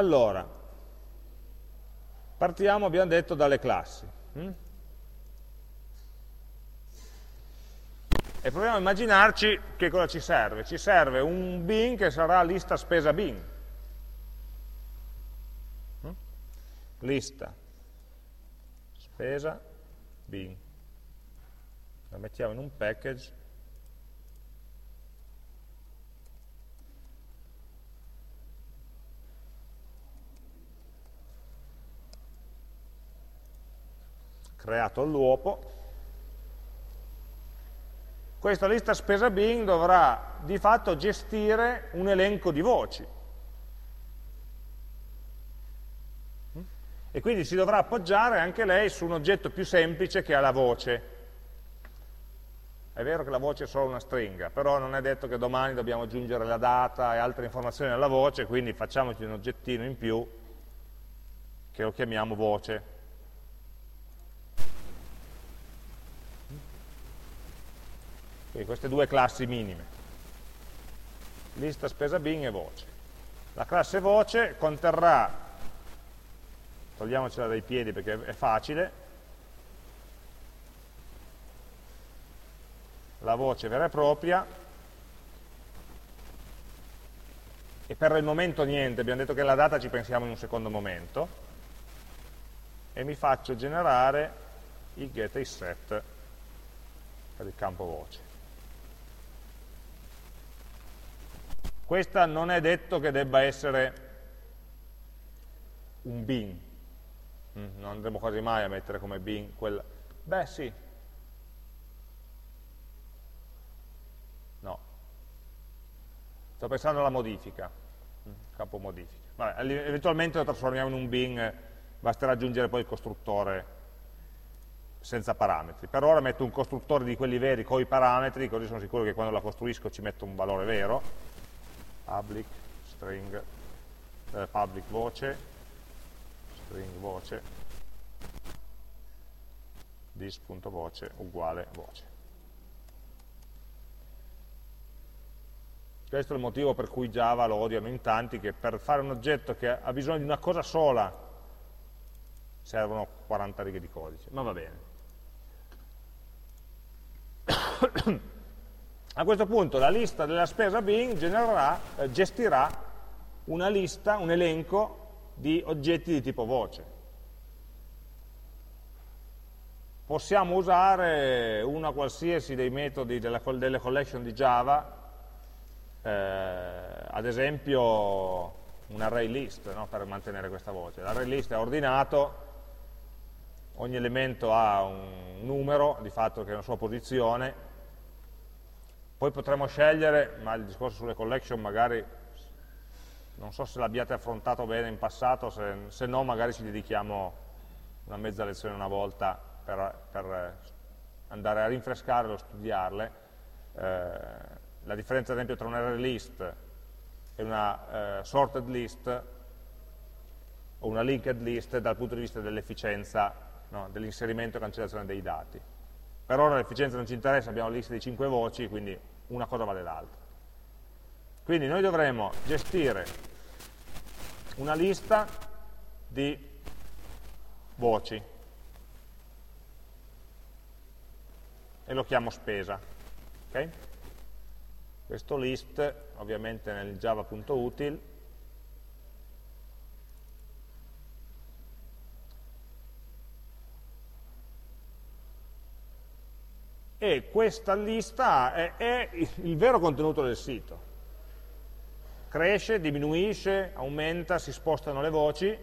Allora, partiamo, abbiamo detto, dalle classi. Hm? E proviamo a immaginarci che cosa ci serve. Ci serve un bin che sarà lista spesa bin. Hm? Lista spesa bin. La mettiamo in un package creato l'uopo, questa lista spesa bin dovrà di fatto gestire un elenco di voci. E quindi si dovrà appoggiare anche lei su un oggetto più semplice che ha la voce. È vero che la voce è solo una stringa, però non è detto che domani dobbiamo aggiungere la data e altre informazioni alla voce, quindi facciamoci un oggettino in più che lo chiamiamo voce. Quindi queste due classi minime, lista spesa bin e voce. La classe voce conterrà, togliamocela dai piedi perché è facile, la voce vera e propria, e per il momento niente, abbiamo detto che la data ci pensiamo in un secondo momento, e mi faccio generare il get e il set per il campo voce. Questa non è detto che debba essere un bin, mm, non andremo quasi mai a mettere come bin quella. Beh sì, no, sto pensando alla modifica, mm, campo modifica. Vabbè, eventualmente lo trasformiamo in un bin, basterà aggiungere poi il costruttore senza parametri. Per ora metto un costruttore di quelli veri con i parametri, così sono sicuro che quando la costruisco ci metto un valore vero, public string eh, public voce string voce dis.voce uguale voce. Questo è il motivo per cui Java lo odiano in tanti che per fare un oggetto che ha bisogno di una cosa sola servono 40 righe di codice. Ma va bene A questo punto la lista della spesa bin genererà, eh, gestirà una lista, un elenco di oggetti di tipo voce. Possiamo usare una qualsiasi dei metodi della, delle collection di Java, eh, ad esempio un array list no, per mantenere questa voce. L'array list è ordinato, ogni elemento ha un numero, di fatto che è una sua posizione, Poi potremmo scegliere, ma il discorso sulle collection magari non so se l'abbiate affrontato bene in passato, se, se, no magari ci dedichiamo una mezza lezione una volta per, per andare a rinfrescare o studiarle. Eh, la differenza ad esempio tra un array list e una eh, sorted list o una linked list dal punto di vista dell'efficienza no, dell'inserimento e cancellazione dei dati. Per ora l'efficienza non ci interessa, abbiamo la lista di 5 voci, quindi una cosa vale l'altra. Quindi noi dovremo gestire una lista di voci e lo chiamo spesa. Okay? Questo list, ovviamente nel java.util, e questa lista è, è il vero contenuto del sito. Cresce, diminuisce, aumenta, si spostano le voci,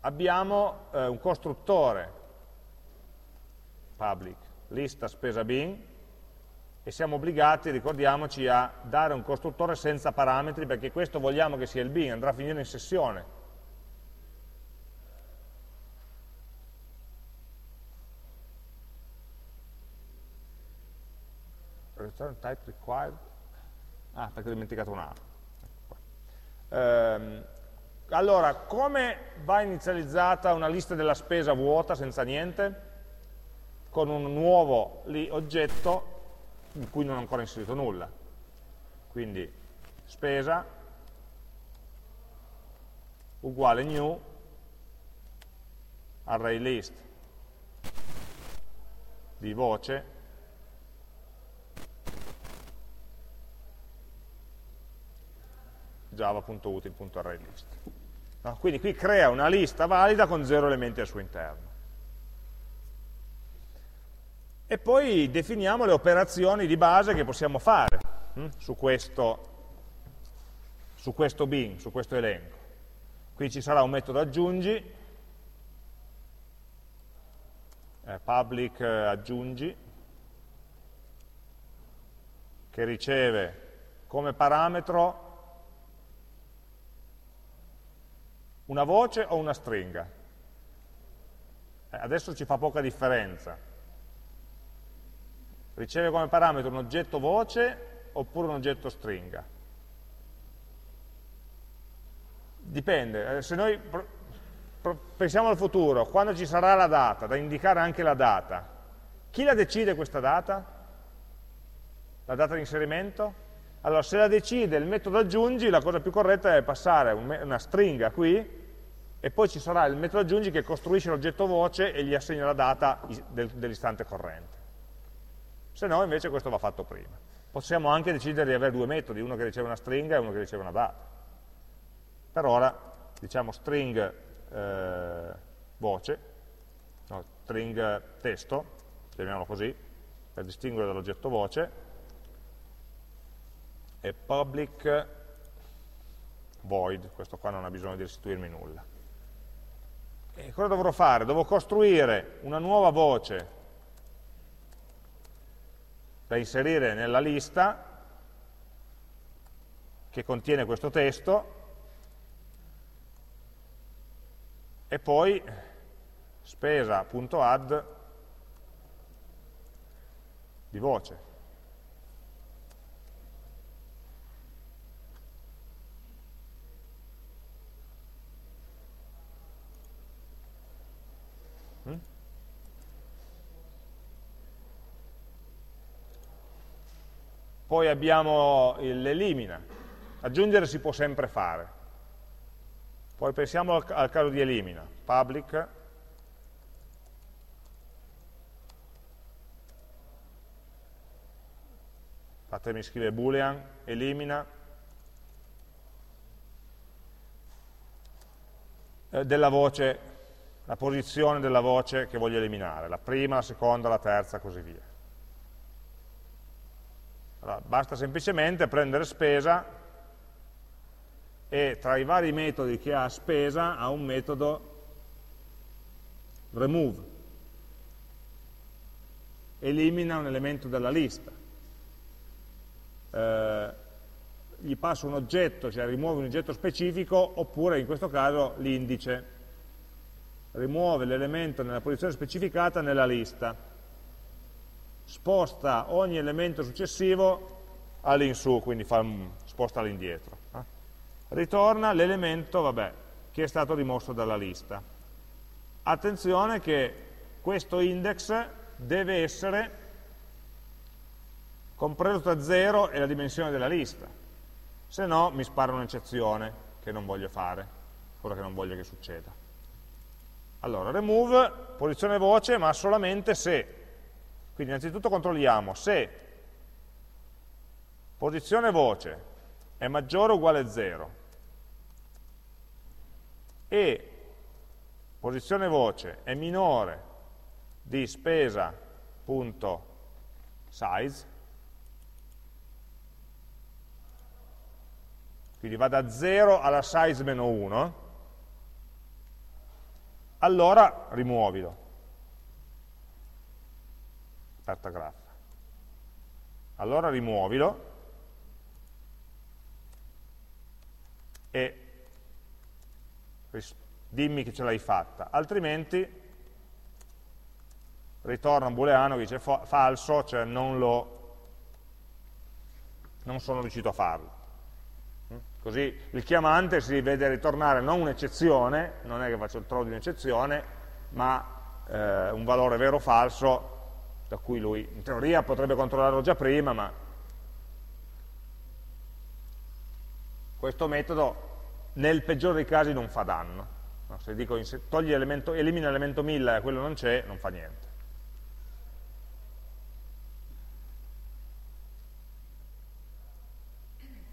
abbiamo eh, un costruttore public, lista spesa bin, e siamo obbligati, ricordiamoci, a dare un costruttore senza parametri, perché questo vogliamo che sia il bin, andrà a finire in sessione. Return type required. Ah perché ho dimenticato un A. Ehm, allora come va inizializzata una lista della spesa vuota senza niente? con un nuovo lì, oggetto in cui non ho ancora inserito nulla. Quindi spesa uguale new array list di voce java.util.arraylist. No? Quindi qui crea una lista valida con zero elementi al suo interno. E poi definiamo le operazioni di base che possiamo fare hm, su, questo, su questo bin, su questo elenco. Qui ci sarà un metodo aggiungi, eh, public eh, aggiungi, che riceve come parametro Una voce o una stringa? Eh, adesso ci fa poca differenza. Riceve come parametro un oggetto voce oppure un oggetto stringa? Dipende, eh, se noi pensiamo al futuro, quando ci sarà la data, da indicare anche la data, chi la decide questa data? La data di inserimento? Allora, se la decide il metodo aggiungi, la cosa più corretta è passare una stringa qui e poi ci sarà il metodo aggiungi che costruisce l'oggetto voce e gli assegna la data dell'istante corrente. Se no, invece, questo va fatto prima. Possiamo anche decidere di avere due metodi, uno che riceve una stringa e uno che riceve una data. Per ora, diciamo string eh, voce, no, string testo, chiamiamolo così, per distinguere dall'oggetto voce, e public void, questo qua non ha bisogno di restituirmi nulla. E cosa dovrò fare? Devo costruire una nuova voce da inserire nella lista che contiene questo testo e poi spesa.add di voce. Poi abbiamo l'elimina. Aggiungere si può sempre fare. Poi pensiamo al, al caso di elimina. Public fatemi scrivere boolean, elimina eh, della voce, la posizione della voce che voglio eliminare, la prima, la seconda, la terza, così via. Allora, basta semplicemente prendere spesa e tra i vari metodi che ha spesa ha un metodo remove, elimina un elemento dalla lista. Eh, gli passo un oggetto, cioè rimuove un oggetto specifico, oppure in questo caso l'indice. Rimuove l'elemento nella posizione specificata nella lista. Sposta ogni elemento successivo all'insù, quindi fa, sposta all'indietro. Eh? Ritorna l'elemento, vabbè, che è stato rimosso dalla lista. Attenzione che questo index deve essere compreso tra 0 e la dimensione della lista, se no mi spara un'eccezione che non voglio fare, cosa che non voglio che succeda. Allora, remove, posizione voce, ma solamente se. Quindi innanzitutto controlliamo se posizione voce è maggiore o uguale a 0 e posizione voce è minore di spesa.size, quindi va da 0 alla size meno 1, allora rimuovilo. Aperta graffa. Allora rimuovilo e dimmi che ce l'hai fatta, altrimenti ritorna un booleano che dice falso, cioè non, lo, non sono riuscito a farlo. Così il chiamante si vede ritornare non un'eccezione, non è che faccio il trovo di un'eccezione, ma eh, un valore vero o falso, da cui lui in teoria potrebbe controllarlo già prima, ma questo metodo nel peggiore dei casi non fa danno. No, se dico elimina l'elemento 1000 e quello non c'è, non fa niente.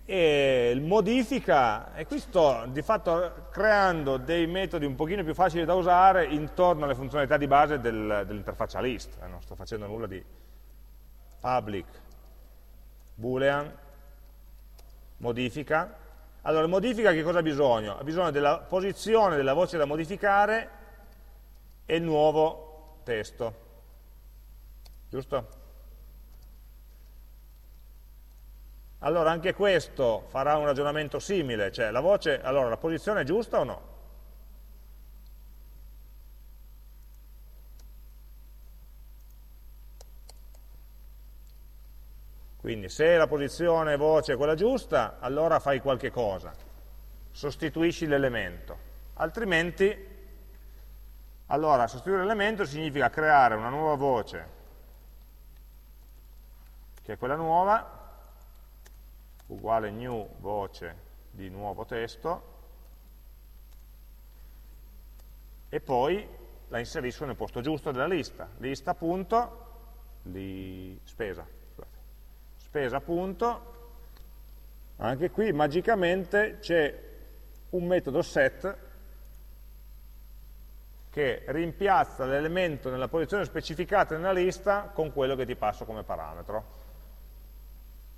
E modifica, e qui sto di fatto creando dei metodi un pochino più facili da usare intorno alle funzionalità di base del, dell'interfaccia list, non sto facendo nulla di public boolean, modifica. Allora, modifica che cosa ha bisogno? Ha bisogno della posizione della voce da modificare e il nuovo testo, giusto? Allora anche questo farà un ragionamento simile, cioè la voce, allora la posizione è giusta o no? Quindi se la posizione voce è quella giusta, allora fai qualche cosa, sostituisci l'elemento, altrimenti, allora sostituire l'elemento significa creare una nuova voce, che è quella nuova, uguale new voce di nuovo testo e poi la inserisco nel posto giusto della lista, lista punto, li, spesa, spesa punto, anche qui magicamente c'è un metodo set che rimpiazza l'elemento nella posizione specificata nella lista con quello che ti passo come parametro.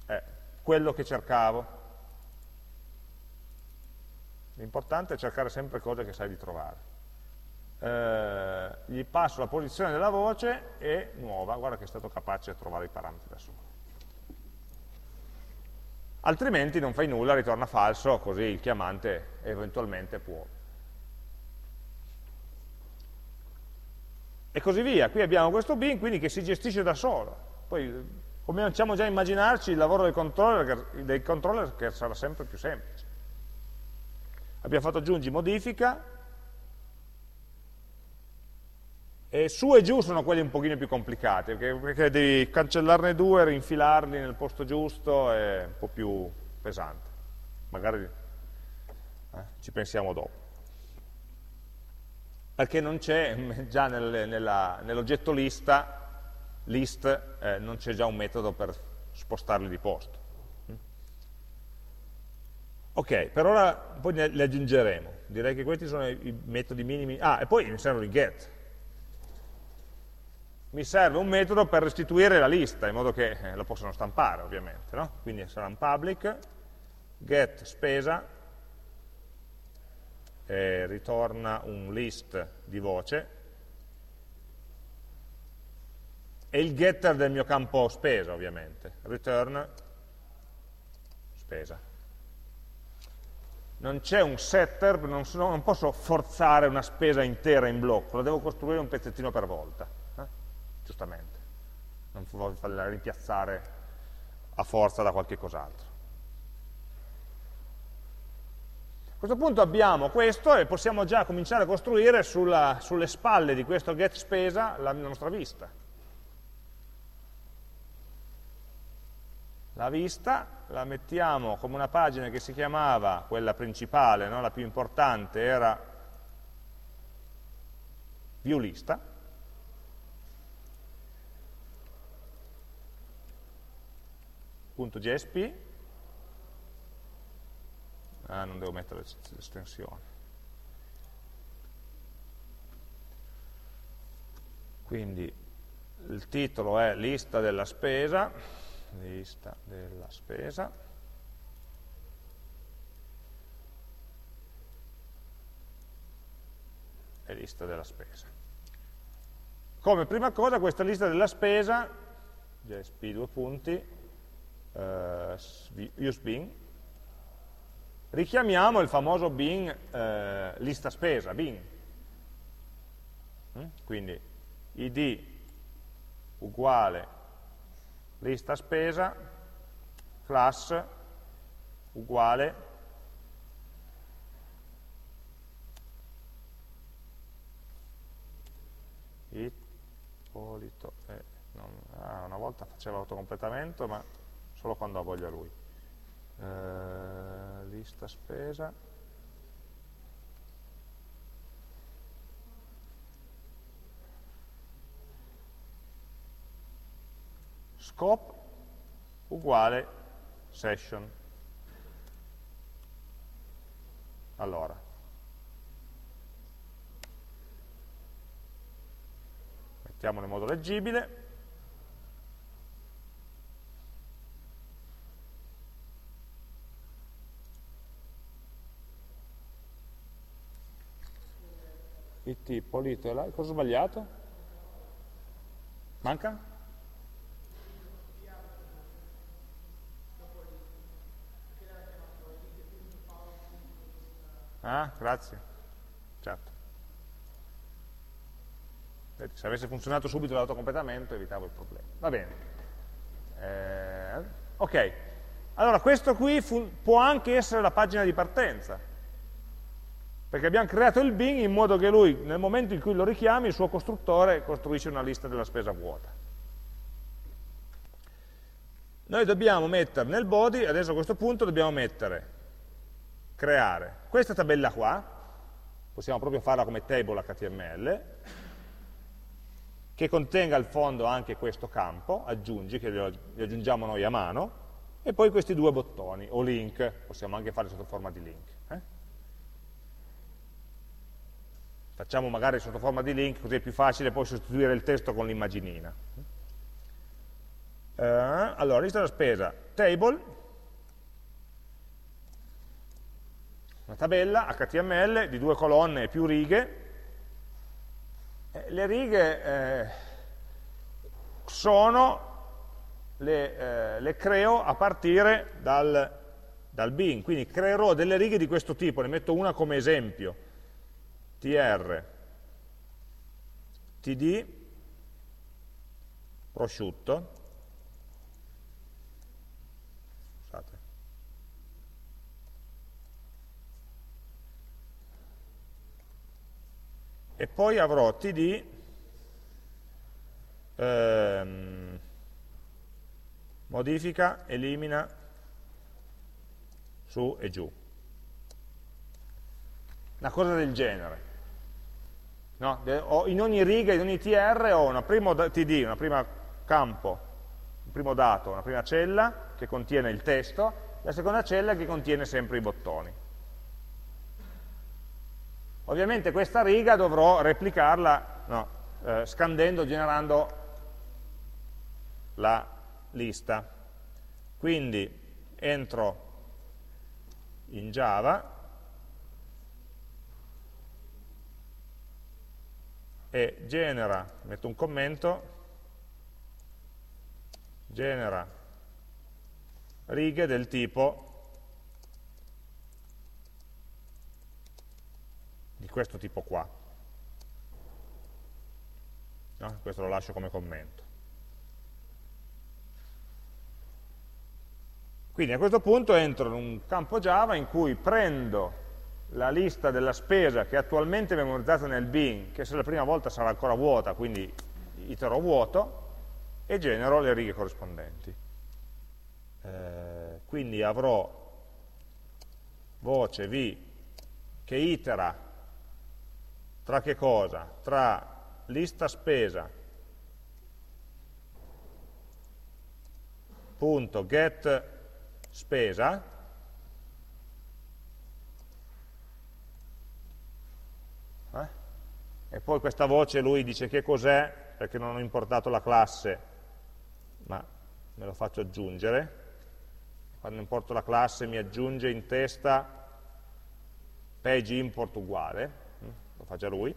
Eh, quello che cercavo. L'importante è cercare sempre cose che sai di trovare. Eh, gli passo la posizione della voce e nuova, guarda che è stato capace di trovare i parametri da solo. Altrimenti non fai nulla, ritorna falso, così il chiamante eventualmente può. E così via. Qui abbiamo questo bin, quindi che si gestisce da solo. Poi cominciamo già a immaginarci il lavoro del controller, del controller che sarà sempre più semplice. Abbiamo fatto aggiungi, modifica, e su e giù sono quelli un pochino più complicati, perché, perché devi cancellarne due, rinfilarli nel posto giusto, è un po' più pesante. Magari eh, ci pensiamo dopo. Perché non c'è [laughs] già nel, nell'oggetto lista list eh, non c'è già un metodo per spostarli di posto. Ok, per ora poi le aggiungeremo. Direi che questi sono i metodi minimi. Ah, e poi mi serve il get. Mi serve un metodo per restituire la lista, in modo che eh, la possano stampare, ovviamente. No? Quindi sarà un public, get spesa, e ritorna un list di voce, è il getter del mio campo spesa, ovviamente. Return spesa. Non c'è un setter, non, sono, non, posso forzare una spesa intera in blocco, la devo costruire un pezzettino per volta, eh? giustamente. Non voglio farla rimpiazzare a forza da qualche cos'altro. A questo punto abbiamo questo e possiamo già cominciare a costruire sulla, sulle spalle di questo get spesa la nostra vista. La vista la mettiamo come una pagina che si chiamava, quella principale, no? la più importante, era viewlista. Punto .jsp. Ah, non devo mettere l'estensione. Quindi il titolo è lista della spesa lista della spesa. E lista della spesa. Come prima cosa questa lista della spesa, JSP due punti, eh, use bin, richiamiamo il famoso bin eh, lista spesa, bin. Mm? Quindi id uguale lista spesa, class uguale Ippolito, eh, non, ah, una volta faceva autocompletamento ma solo quando ha voglia lui. Eh, lista spesa scope uguale session. Allora, mettiamolo in modo leggibile, it polito, cosa ho sbagliato? Manca? Ah, grazie. Certo. Se avesse funzionato subito l'autocompletamento evitavo il problema. Va bene. Eh, ok. Allora, questo qui può anche essere la pagina di partenza. Perché abbiamo creato il bin in modo che lui, nel momento in cui lo richiami, il suo costruttore costruisce una lista della spesa vuota. Noi dobbiamo mettere nel body, adesso a questo punto dobbiamo mettere creare questa tabella qua, possiamo proprio farla come table HTML, che contenga al fondo anche questo campo, aggiungi, che li aggiungiamo noi a mano, e poi questi due bottoni, o link, possiamo anche fare sotto forma di link. Eh? Facciamo magari sotto forma di link, così è più facile poi sostituire il testo con l'immaginina. Eh, allora, lista della spesa, table, una tabella HTML di due colonne e più righe, eh, le righe eh, sono, le, eh, le, creo a partire dal, dal bin, quindi creerò delle righe di questo tipo, ne metto una come esempio, tr, td, prosciutto, e poi avrò td ehm, modifica, elimina su e giù. Una cosa del genere. No? in ogni riga, in ogni tr ho una prima td, una prima campo un primo dato, una prima cella che contiene il testo la seconda cella che contiene sempre i bottoni Ovviamente questa riga dovrò replicarla no, eh, scandendo, generando la lista. Quindi entro in Java e genera, metto un commento, genera righe del tipo di questo tipo qua. No? Questo lo lascio come commento. Quindi a questo punto entro in un campo Java in cui prendo la lista della spesa che è attualmente memorizzata nel bin, che se la prima volta sarà ancora vuota, quindi itero vuoto, e genero le righe corrispondenti. Eh, quindi avrò voce v che itera tra che cosa? Tra lista spesa punto get spesa eh? e poi questa voce lui dice che cos'è perché non ho importato la classe ma me lo faccio aggiungere. Quando importo la classe mi aggiunge in testa page import uguale, lo fa già lui.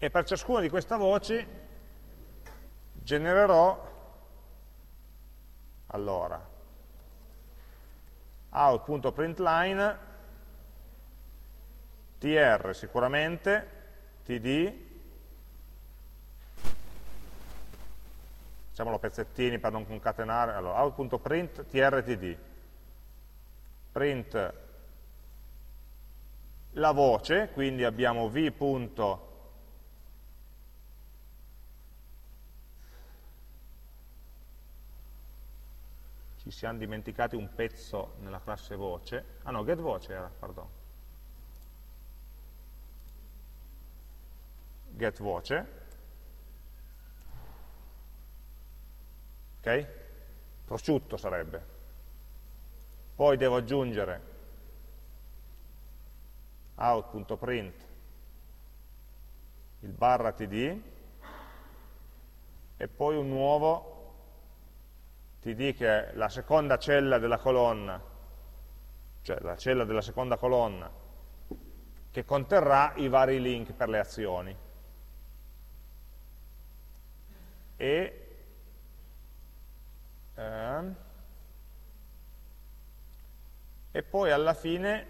E per ciascuna di queste voci genererò allora out.println tr sicuramente td, facciamolo pezzettini per non concatenare, allora out.print trtd, print la voce, quindi abbiamo v. ci siamo dimenticati un pezzo nella classe voce, ah no, getVoce era, perdono. get voce, ok? Prosciutto sarebbe. Poi devo aggiungere out.print il barra td e poi un nuovo td che è la seconda cella della colonna, cioè la cella della seconda colonna, che conterrà i vari link per le azioni. e ehm, e poi alla fine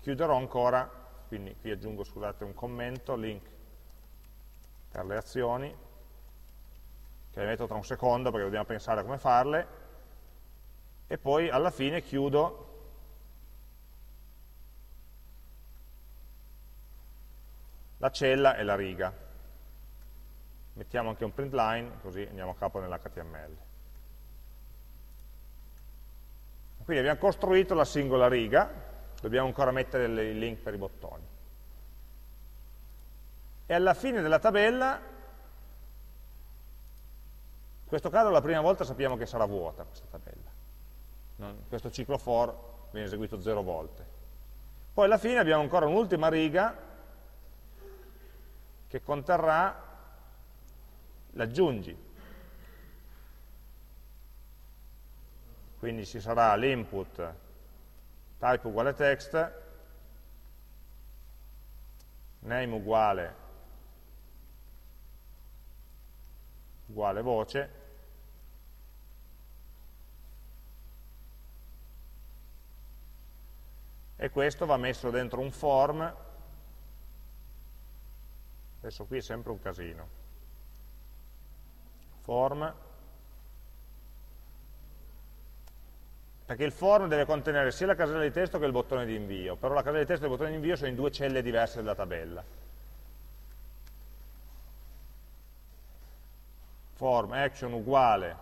chiuderò ancora, quindi qui aggiungo scusate un commento, link per le azioni, che le metto tra un secondo perché dobbiamo pensare a come farle, e poi alla fine chiudo la cella e la riga mettiamo anche un print line, così andiamo a capo nell'HTML. Quindi abbiamo costruito la singola riga, dobbiamo ancora mettere il link per i bottoni. E alla fine della tabella, in questo caso la prima volta sappiamo che sarà vuota questa tabella. Non, questo ciclo for viene eseguito zero volte. Poi alla fine abbiamo ancora un'ultima riga che conterrà l'aggiungi. Quindi ci sarà l'input type uguale text, name uguale, uguale voce, e questo va messo dentro un form, adesso qui è sempre un casino, form, perché il form deve contenere sia la casella di testo che il bottone di invio, però la casella di testo e il bottone di invio sono in due celle diverse della tabella. Form action uguale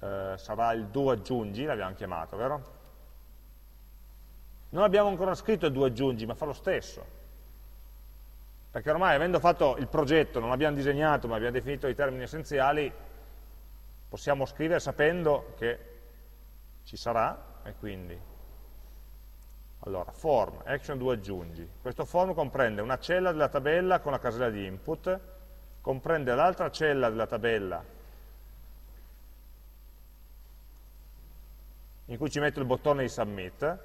eh, sarà il do aggiungi, l'abbiamo chiamato, vero? Non abbiamo ancora scritto il do aggiungi, ma fa lo stesso perché ormai avendo fatto il progetto, non l'abbiamo disegnato, ma abbiamo definito i termini essenziali, possiamo scrivere sapendo che ci sarà, e quindi, allora, form, action 2 aggiungi. Questo form comprende una cella della tabella con la casella di input, comprende l'altra cella della tabella in cui ci metto il bottone di submit,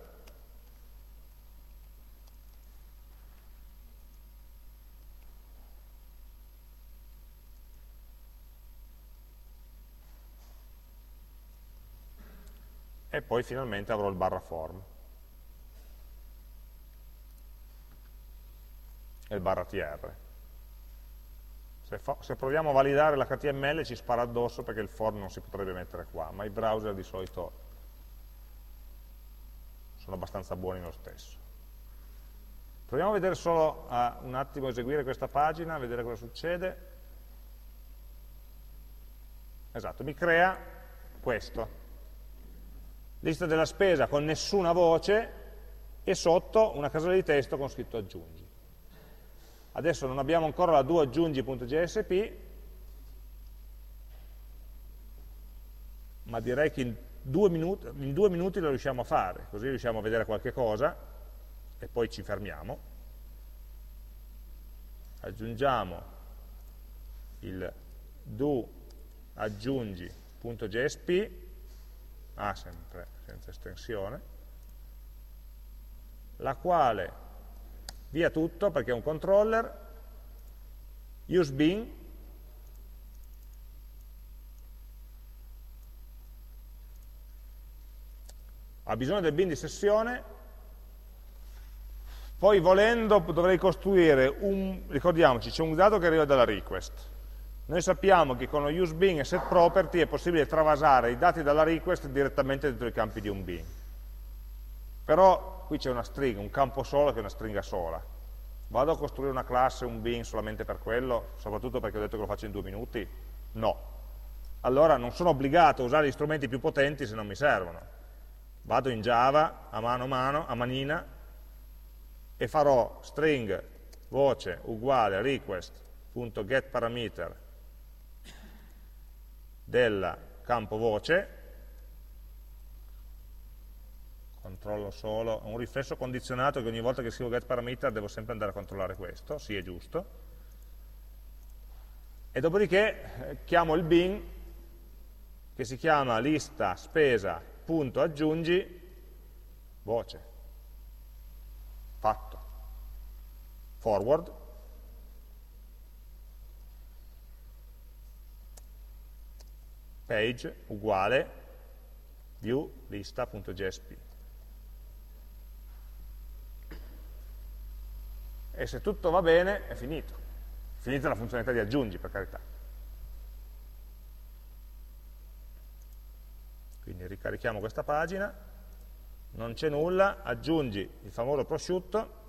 poi finalmente avrò il barra form e il barra tr. Se, se, proviamo a validare l'HTML ci spara addosso perché il form non si potrebbe mettere qua, ma i browser di solito sono abbastanza buoni lo stesso. Proviamo a vedere solo a un attimo eseguire questa pagina, vedere cosa succede. Esatto, mi crea questo. Lista della spesa con nessuna voce e sotto una casella di testo con scritto aggiungi. Adesso non abbiamo ancora la do aggiungi.jsp, ma direi che in due, minuti, in due minuti lo riusciamo a fare, così riusciamo a vedere qualche cosa e poi ci fermiamo. Aggiungiamo il do aggiungi.jsp, ah sempre senza estensione, la quale via tutto perché è un controller, use bin, ha bisogno del bin di sessione, poi volendo dovrei costruire un, ricordiamoci, c'è un dato che arriva dalla request, noi sappiamo che con lo use bin e set property è possibile travasare i dati dalla request direttamente dentro i campi di un bin. Però qui c'è una stringa, un campo solo che è una stringa sola. Vado a costruire una classe, un bin solamente per quello, soprattutto perché ho detto che lo faccio in due minuti? No. Allora non sono obbligato a usare gli strumenti più potenti se non mi servono. Vado in Java, a mano a mano, a manina, e farò string voce uguale request.getParameter del campo voce, controllo solo, un riflesso condizionato che ogni volta che scrivo getParameter devo sempre andare a controllare questo, sì è giusto, e dopodiché eh, chiamo il bin che si chiama lista spesa.aggiungi voce, fatto, forward, page uguale view lista.jsp. E se tutto va bene è finito. Finita la funzionalità di aggiungi, per carità. Quindi ricarichiamo questa pagina, non c'è nulla, aggiungi il famoso prosciutto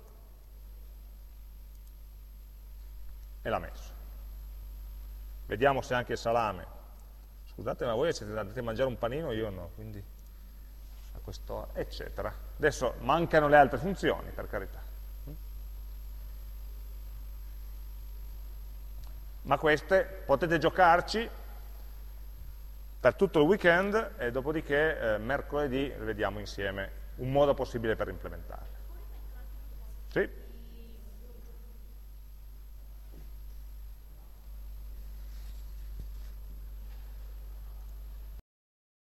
e l'ha messo. Vediamo se anche il salame scusate ma voi siete andati a mangiare un panino, io no, quindi a quest'ora, eccetera. Adesso mancano le altre funzioni, per carità. Ma queste potete giocarci per tutto il weekend e dopodiché eh, mercoledì vediamo insieme un modo possibile per implementarle.